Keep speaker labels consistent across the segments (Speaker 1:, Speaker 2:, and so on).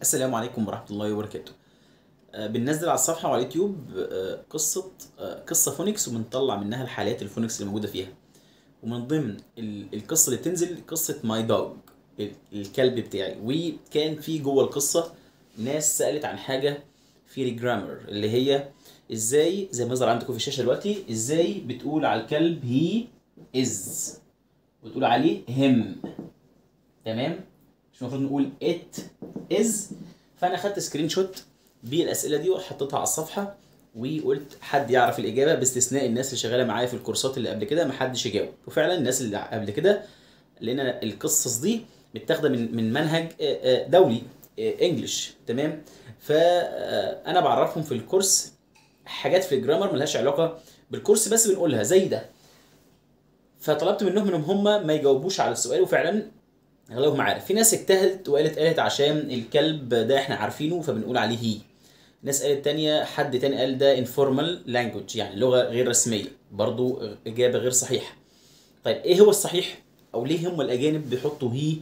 Speaker 1: السلام عليكم ورحمة الله وبركاته. آه، بننزل على الصفحة وعلى اليوتيوب آه، قصة آه، قصة phonics وبنطلع منها الحالات ال phonics اللي موجودة فيها. ومن ضمن ال- القصة اللي بتنزل قصة my dog الكلب بتاعي. وكان في جوه القصة ناس سألت عن حاجة في ال grammar اللي هي إزاي زي ما ظهر عندكم في الشاشة دلوقتي إزاي بتقول على الكلب he is وتقول عليه him تمام؟ مش المفروض نقول it is. فأنا خدت screenshot بالأسئلة دي وحطيتها على الصفحة وقلت حد يعرف الإجابة باستثناء الناس اللي شغالة معايا في الكورسات اللي قبل كده ما حدش يجاوب. وفعلا الناس اللي قبل كده لأن القصص دي متاخدة من من منهج آه، آه، Jolly English تمام؟ فانا بعرفهم في الكورس حاجات في ال grammar ملهاش علاقة بالكورس بس بنقولها زي ده. فطلبت منهم إنهم هم ما يجاوبوش على السؤال وفعلا اغلبهم عارف. في ناس اجتهدت وقالت قالت عشان الكلب ده إحنا عارفينه فبنقول عليه هي ناس قالت تانية حد تاني قال ده informal language يعني لغة غير رسمية برضو إجابة غير صحيحة. طيب إيه هو الصحيح؟ أو ليه هم الأجانب بيحطوا هي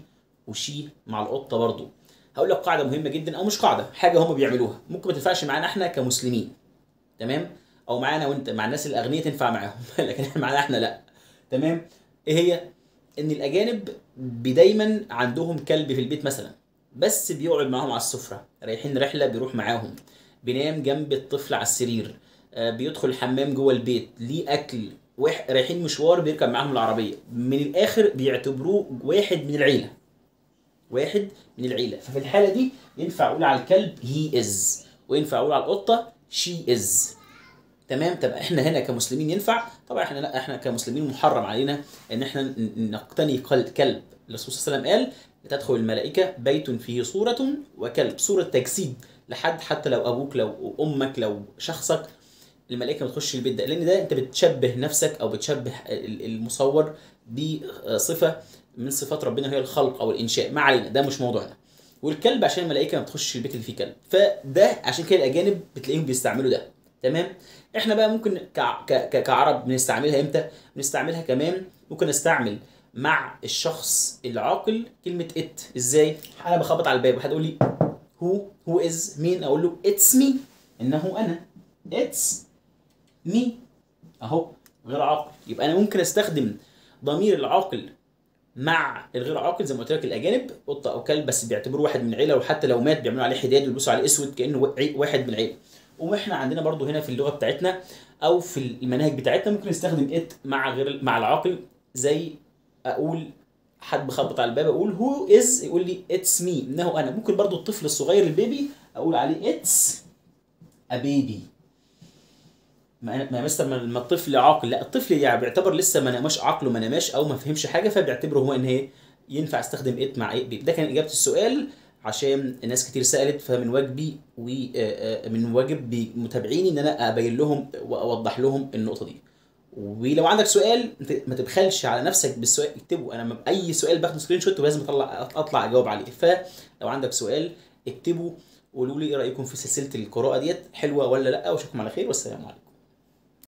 Speaker 1: وشي مع القطة برضو؟ هقول لك قاعدة مهمة جدا أو مش قاعدة حاجة هم بيعملوها. ممكن ما تنفعش معانا إحنا كمسلمين تمام؟ أو معانا وأنت مع الناس الأغنياء تنفع معاهم لكن معانا إحنا لأ تمام؟ إيه هي؟ إن الأجانب دايما عندهم كلب في البيت مثلا بس بيقعد معاهم على السفرة رايحين رحلة بيروح معاهم بينام جنب الطفل على السرير آه، بيدخل الحمام جوه البيت ليه أكل رايحين مشوار بيركب معاهم العربية. من الآخر بيعتبروه واحد من العيلة. واحد من العيلة. ففي الحالة دي ينفع أقول على الكلب he is وينفع أقول على القطة she is تمام؟ طب إحنا هنا كمسلمين ينفع؟ طبعا إحنا لا إحنا كمسلمين محرم علينا ان إحنا نقتني كلب. الرسول صلى الله عليه وسلم قال لتدخل الملائكة بيت فيه صورة وكلب. صورة تجسيد لحد حتى لو أبوك لو أمك لو شخصك الملائكة ما البيت ده. لأن ده أنت بتشبه نفسك أو بتشبه ال- المصور بصفة من صفات ربنا هي الخلق أو الإنشاء. ما علينا ده مش موضوعنا. والكلب عشان الملائكة ما تخش البيت اللي فيه كلب. فده عشان كده الأجانب بتلاقيهم بيستعملوا ده. تمام؟ إحنا بقى ممكن كعرب بنستعملها إمتى؟ بنستعملها كمان ممكن نستعمل مع الشخص العاقل كلمة it إزاي؟ أنا بخبط على الباب واحد يقول لي who who is مين أقول له it's me إنه أنا. it's me أهو غير عاقل. يبقى أنا ممكن أستخدم ضمير العاقل مع الغير عاقل زي ما قلت لك الأجانب. قطة أو كلب بس بيعتبروه واحد من العيلة وحتى لو مات بيعملوا عليه حداد ويلبسوا عليه أسود كأنه وا- واحد من العيلة. وإحنا عندنا برضو هنا في اللغة بتاعتنا أو في المناهج بتاعتنا ممكن نستخدم it مع غير مع العاقل. زي أقول حد بخبط على الباب أقول who is يقول لي it's me إنه أنا. ممكن برضو الطفل الصغير ال baby أقول عليه it's a baby ما مثلا ما الطفل عاقل. لا الطفل يعني بيعتبر لسه ما نماش عقله ما نماش أو ما فهمش حاجة فبيعتبره هو إن هي ينفع أستخدم it مع إيه ده كان إجابة السؤال. عشان الناس كتير سألت فمن واجبي ومن واجب متابعيني إن أنا أبين لهم واوضح لهم النقطة دي. ولو عندك سؤال ما تبخلش على نفسك بالسؤال اكتبه. أنا أي سؤال باخده screenshot ولازم أطلع أطلع أجاوب عليه. فلو عندك سؤال اكتبه وقولوا لي إيه رأيكم في سلسلة القراءة ديت حلوة ولا لأ؟ وأشوفكم على خير والسلام عليكم.